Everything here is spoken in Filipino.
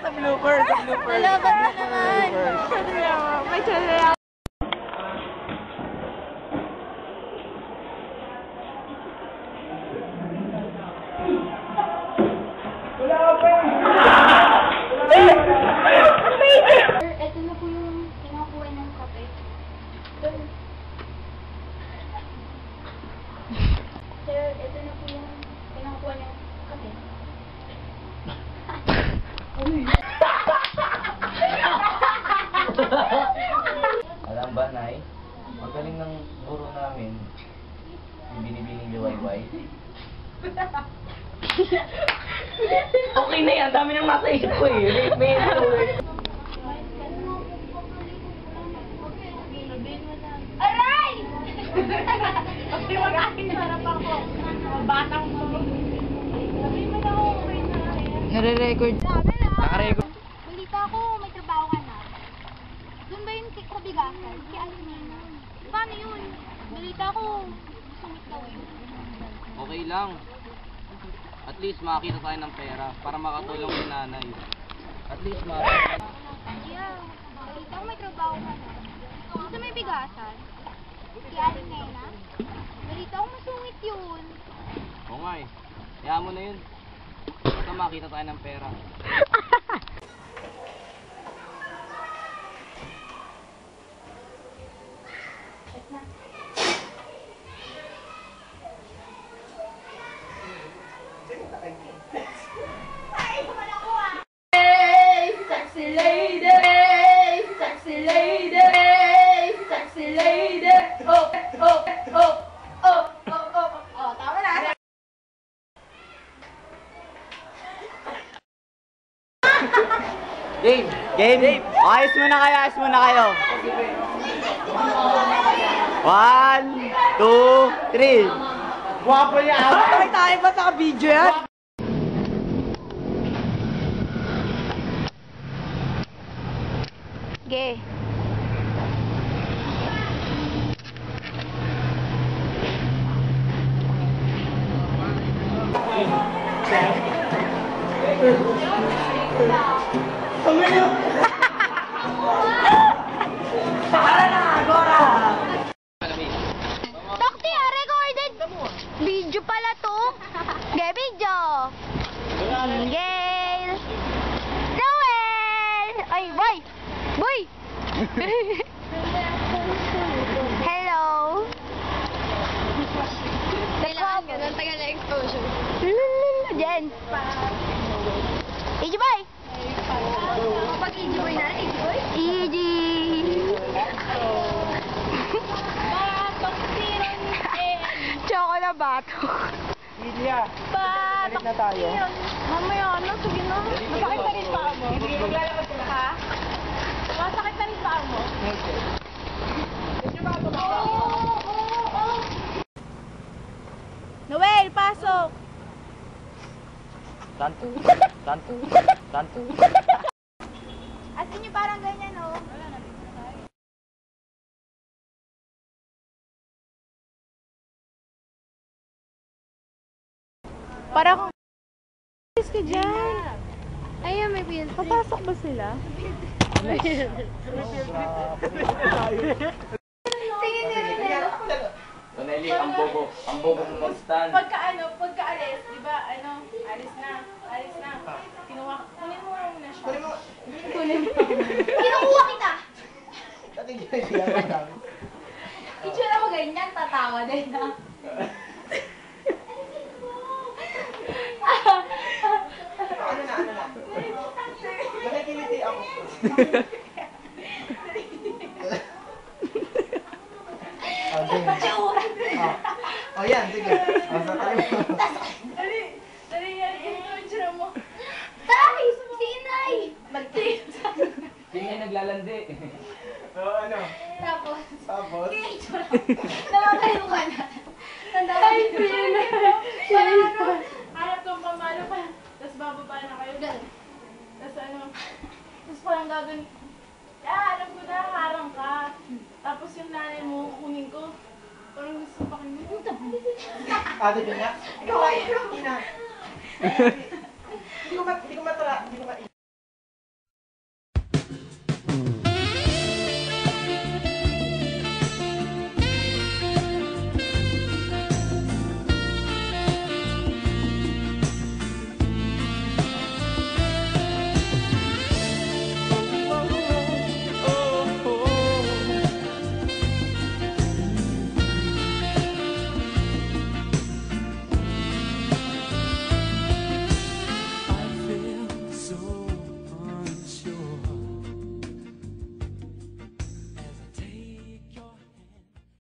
sa blooper, sa blooper. Wala ba na naman? May chalera. Wala pa Sir, ito na po yung pinakuha ng kape. Alam ba, Nay? Ang galing ng guro namin. Yung binibining liwayway. Okay na yan, dami nang nasa isip ko eh. May Aray! Kasi wala aking sarap ako. Batang mo. Sabi mo na ako okay na. Nare-record. Naka-record. Balita ko, may trabaho ka na. Doon ba yun kay- sa bigasan? Kay Alimena? Paano yun? Balita ko, sumit daw yun. Okay lang. At least makakita tayo ng pera para makatulong kay nanay. At least makakita. Yeah. Balita ko, may trabaho ka na. Doon sa may bigasan? Kay Alimena? Balita ko, masungit yun. Oo nga eh. Hayaan mo na yun. Makita tayo ng pera. Sexy lady, sexy lady, sexy lady. Oh, oh, oh, oh, oh, oh, oh, tama na. Game. Game. Ayos muna kayo, ayos muna kayo. One, two, three. Guwapo niya. Ay, tayo ba sa video yan? Ge. Takti ah, recorded. Video pala to. Ge, video. Gail. Noel. Ay, boy. Boy. Hello. Kailangan ganun, tagal na exposure. Easy boy. Na batok. Ilya. Batok na tayo. siron. Mamaya ano, sige na. Masakit na rin pa mo. Maglalakad ka ha? Masakit na rin pa mo. Noel, pasok! Santo. Santo. As Para kung... Alis ka dyan. Ayun, may bill. Papasok ba sila? Tingin nila. Tonelli, ang bobo. Ang bobo mo mag-stand. Pagka ano, pagka alis, di ba, ano, alis na, alis na. Kinuha, kunin mo muna siya. Kunin mo. Kinukuha kita. Ano Itsura mo ganyan, tatawa din, ha? Ano na, ano na? Nakikiliti ako. Oh, game. Oh. Oh, yan, sige. Oh, sa tayo. Dali, dali yan, itsura mo. Tay! Si Inay! Yung naglalandi? Oh, ano? Tapos, Tapos? kaya itsura mo. Nakakayo ka na. Tanda ka Ay, si Inay! Parang ano, harap kang pamalo pa. Tapos bababa na kayo. Tapos ano, tapos parang gagawin, ah, alam ko na, harang ka. Tapos yung nanay mo, kunin ko. Parang gusto pa kayo. Ate nga. Ikaw ay, ina. Hindi ko mat, hindi ko matala, ma-